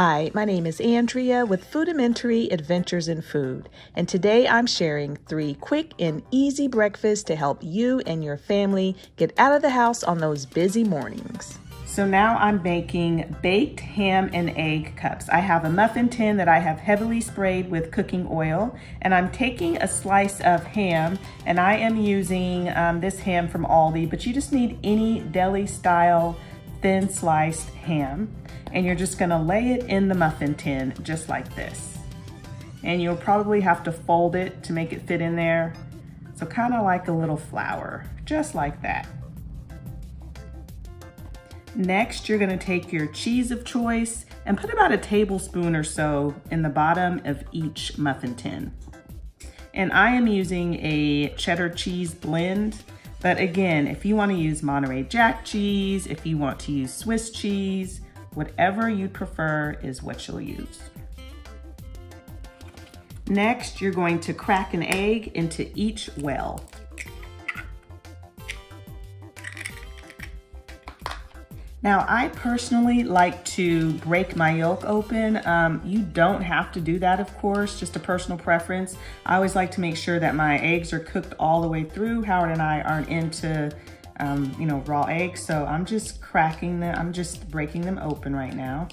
Hi, my name is Andrea with Foodamentary Adventures in Food, and today I'm sharing three quick and easy breakfasts to help you and your family get out of the house on those busy mornings. So now I'm baking baked ham and egg cups. I have a muffin tin that I have heavily sprayed with cooking oil, and I'm taking a slice of ham, and I am using um, this ham from Aldi, but you just need any deli style thin sliced ham and you're just gonna lay it in the muffin tin just like this. And you'll probably have to fold it to make it fit in there. So kind of like a little flower, just like that. Next, you're gonna take your cheese of choice and put about a tablespoon or so in the bottom of each muffin tin. And I am using a cheddar cheese blend, but again, if you wanna use Monterey Jack cheese, if you want to use Swiss cheese, Whatever you prefer is what you'll use. Next, you're going to crack an egg into each well. Now, I personally like to break my yolk open. Um, you don't have to do that, of course, just a personal preference. I always like to make sure that my eggs are cooked all the way through. Howard and I aren't into um, you know, raw eggs. So I'm just cracking them, I'm just breaking them open right now.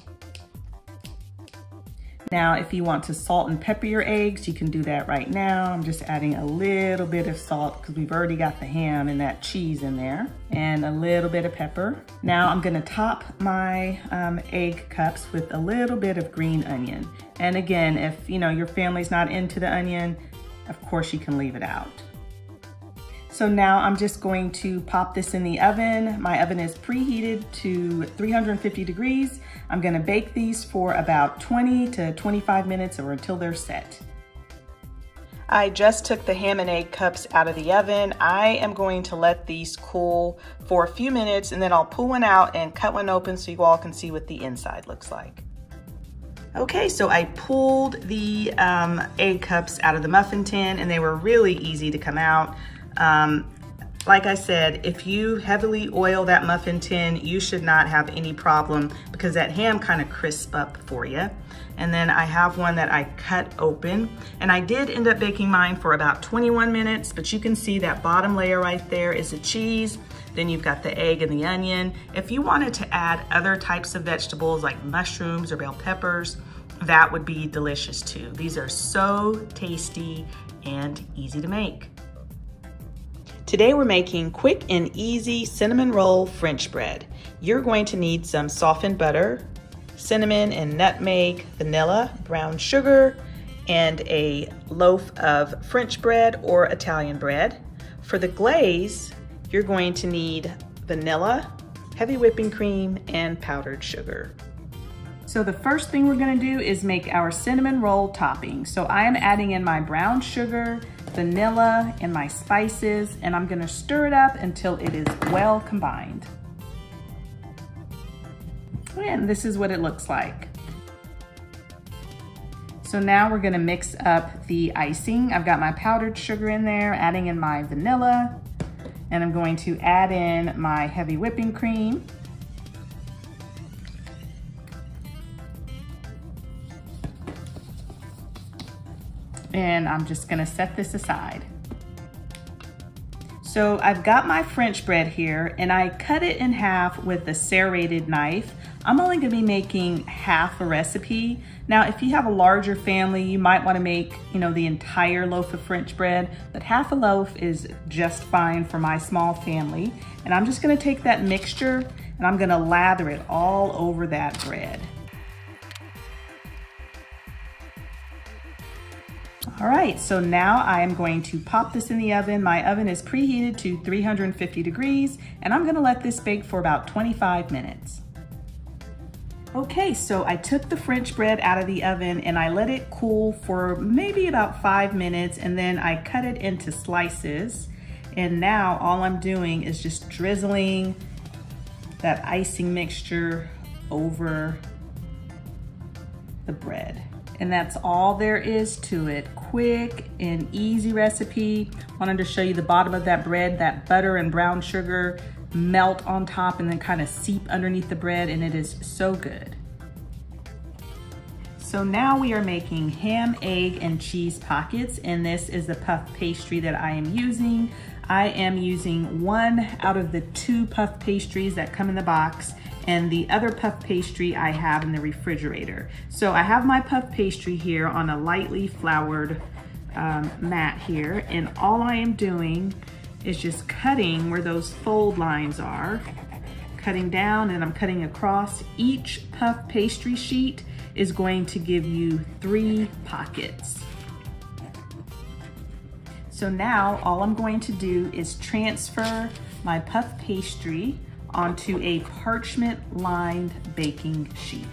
Now, if you want to salt and pepper your eggs, you can do that right now. I'm just adding a little bit of salt because we've already got the ham and that cheese in there and a little bit of pepper. Now I'm gonna top my um, egg cups with a little bit of green onion. And again, if you know your family's not into the onion, of course you can leave it out. So now I'm just going to pop this in the oven. My oven is preheated to 350 degrees. I'm gonna bake these for about 20 to 25 minutes or until they're set. I just took the ham and egg cups out of the oven. I am going to let these cool for a few minutes and then I'll pull one out and cut one open so you all can see what the inside looks like. Okay, so I pulled the um, egg cups out of the muffin tin and they were really easy to come out. Um, like I said, if you heavily oil that muffin tin, you should not have any problem because that ham kind of crisp up for you. And then I have one that I cut open and I did end up baking mine for about 21 minutes, but you can see that bottom layer right there is the cheese. Then you've got the egg and the onion. If you wanted to add other types of vegetables like mushrooms or bell peppers, that would be delicious too. These are so tasty and easy to make. Today we're making quick and easy cinnamon roll French bread. You're going to need some softened butter, cinnamon and nutmeg, vanilla, brown sugar, and a loaf of French bread or Italian bread. For the glaze, you're going to need vanilla, heavy whipping cream, and powdered sugar. So the first thing we're gonna do is make our cinnamon roll topping. So I am adding in my brown sugar, vanilla, and my spices, and I'm gonna stir it up until it is well combined. And this is what it looks like. So now we're gonna mix up the icing. I've got my powdered sugar in there, adding in my vanilla, and I'm going to add in my heavy whipping cream. And I'm just gonna set this aside. So I've got my French bread here and I cut it in half with a serrated knife. I'm only gonna be making half a recipe. Now, if you have a larger family, you might wanna make, you know, the entire loaf of French bread, but half a loaf is just fine for my small family. And I'm just gonna take that mixture and I'm gonna lather it all over that bread. All right, so now I am going to pop this in the oven. My oven is preheated to 350 degrees, and I'm gonna let this bake for about 25 minutes. Okay, so I took the French bread out of the oven and I let it cool for maybe about five minutes, and then I cut it into slices. And now all I'm doing is just drizzling that icing mixture over the bread. And that's all there is to it. Quick and easy recipe. Wanted to show you the bottom of that bread, that butter and brown sugar melt on top and then kind of seep underneath the bread and it is so good. So now we are making ham, egg, and cheese pockets, and this is the puff pastry that I am using. I am using one out of the two puff pastries that come in the box, and the other puff pastry I have in the refrigerator. So I have my puff pastry here on a lightly floured um, mat here, and all I am doing is just cutting where those fold lines are, cutting down and I'm cutting across. Each puff pastry sheet is going to give you three pockets. So now all I'm going to do is transfer my puff pastry onto a parchment lined baking sheet.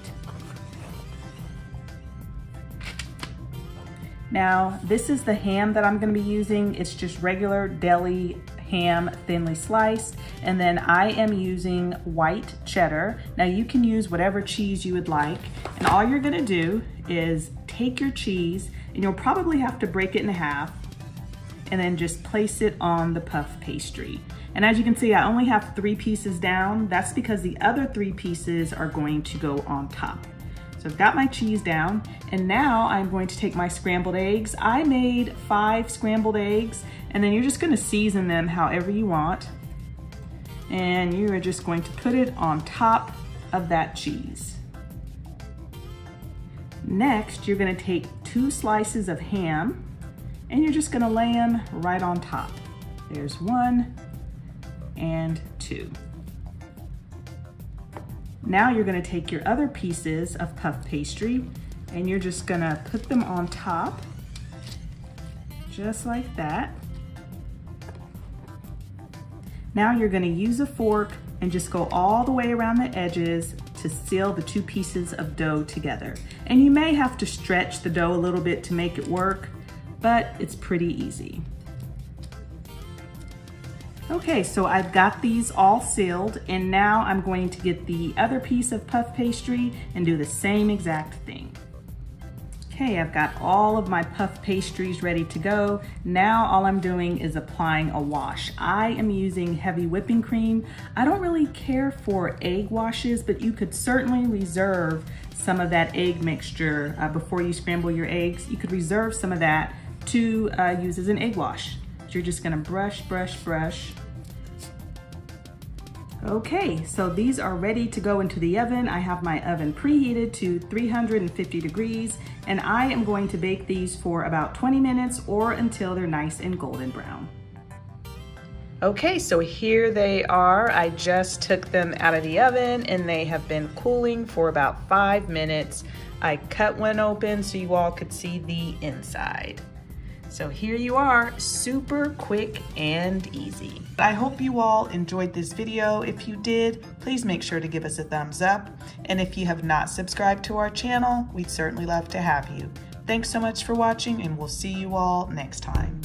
Now, this is the ham that I'm gonna be using. It's just regular deli ham, thinly sliced. And then I am using white cheddar. Now you can use whatever cheese you would like. And all you're gonna do is take your cheese and you'll probably have to break it in half and then just place it on the puff pastry. And as you can see, I only have three pieces down. That's because the other three pieces are going to go on top. So I've got my cheese down and now I'm going to take my scrambled eggs. I made five scrambled eggs and then you're just gonna season them however you want. And you are just going to put it on top of that cheese. Next, you're gonna take two slices of ham and you're just gonna lay them right on top. There's one and two. Now you're gonna take your other pieces of puff pastry and you're just gonna put them on top, just like that. Now you're gonna use a fork and just go all the way around the edges to seal the two pieces of dough together. And you may have to stretch the dough a little bit to make it work, but it's pretty easy. Okay, so I've got these all sealed and now I'm going to get the other piece of puff pastry and do the same exact thing. Okay, I've got all of my puff pastries ready to go. Now all I'm doing is applying a wash. I am using heavy whipping cream. I don't really care for egg washes, but you could certainly reserve some of that egg mixture uh, before you scramble your eggs. You could reserve some of that to uh, use as an egg wash. So you're just gonna brush, brush, brush Okay, so these are ready to go into the oven. I have my oven preheated to 350 degrees, and I am going to bake these for about 20 minutes or until they're nice and golden brown. Okay, so here they are. I just took them out of the oven and they have been cooling for about five minutes. I cut one open so you all could see the inside. So here you are, super quick and easy. I hope you all enjoyed this video. If you did, please make sure to give us a thumbs up. And if you have not subscribed to our channel, we'd certainly love to have you. Thanks so much for watching and we'll see you all next time.